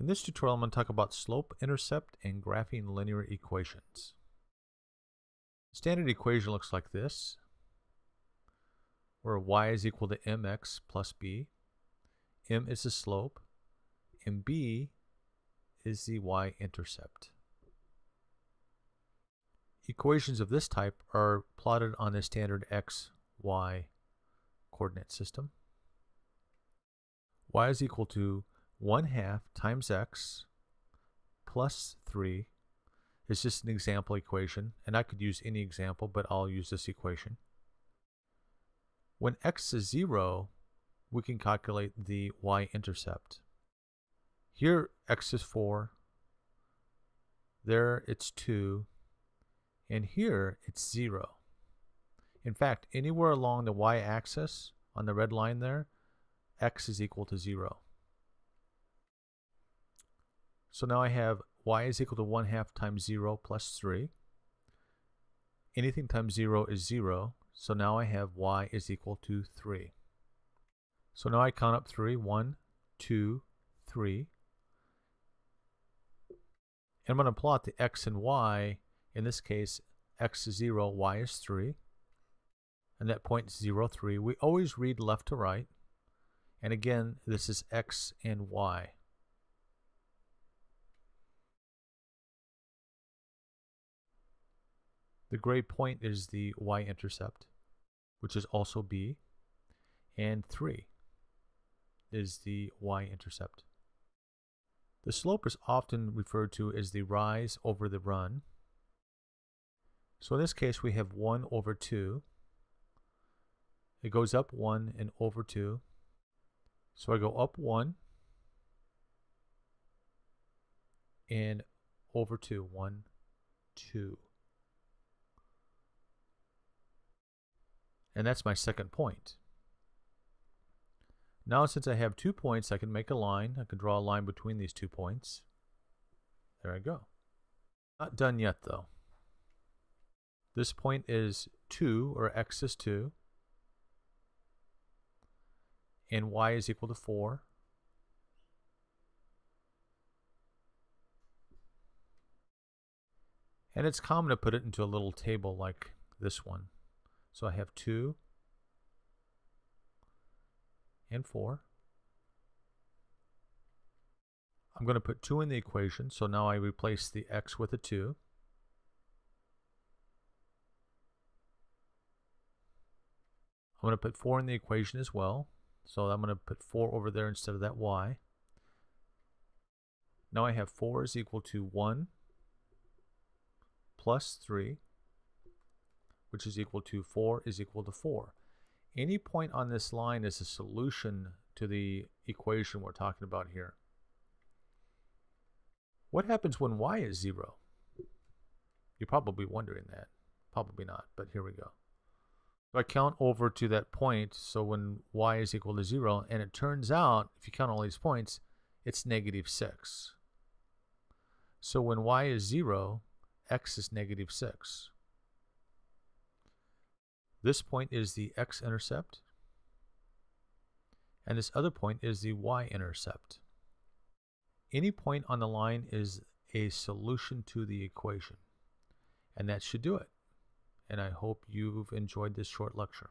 In this tutorial, I'm going to talk about slope, intercept, and graphing linear equations. Standard equation looks like this, where y is equal to mx plus b. m is the slope, and b is the y-intercept. Equations of this type are plotted on the standard x, y coordinate system. y is equal to 1 half times x plus 3 is just an example equation, and I could use any example, but I'll use this equation. When x is 0, we can calculate the y-intercept. Here, x is 4. There, it's 2. And here, it's 0. In fact, anywhere along the y-axis, on the red line there, x is equal to 0. So now I have y is equal to 1 half times 0 plus 3. Anything times 0 is 0. So now I have y is equal to 3. So now I count up 3. 1, 2, 3. And I'm going to plot the x and y. In this case, x is 0, y is 3. And that point is 0, 3. We always read left to right. And again, this is x and y. The gray point is the y-intercept, which is also b, and 3 is the y-intercept. The slope is often referred to as the rise over the run. So in this case, we have 1 over 2. It goes up 1 and over 2. So I go up 1 and over 2. 1, 2. And that's my second point. Now since I have two points, I can make a line. I can draw a line between these two points. There I go. Not done yet though. This point is 2, or x is 2. And y is equal to 4. And it's common to put it into a little table like this one. So I have 2 and 4. I'm going to put 2 in the equation, so now I replace the x with a 2. I'm going to put 4 in the equation as well, so I'm going to put 4 over there instead of that y. Now I have 4 is equal to 1 plus 3 which is equal to 4 is equal to 4. Any point on this line is a solution to the equation we're talking about here. What happens when y is 0? You're probably wondering that. Probably not, but here we go. So I count over to that point, so when y is equal to 0, and it turns out, if you count all these points, it's negative 6. So when y is 0, x is negative 6. This point is the x-intercept, and this other point is the y-intercept. Any point on the line is a solution to the equation, and that should do it. And I hope you've enjoyed this short lecture.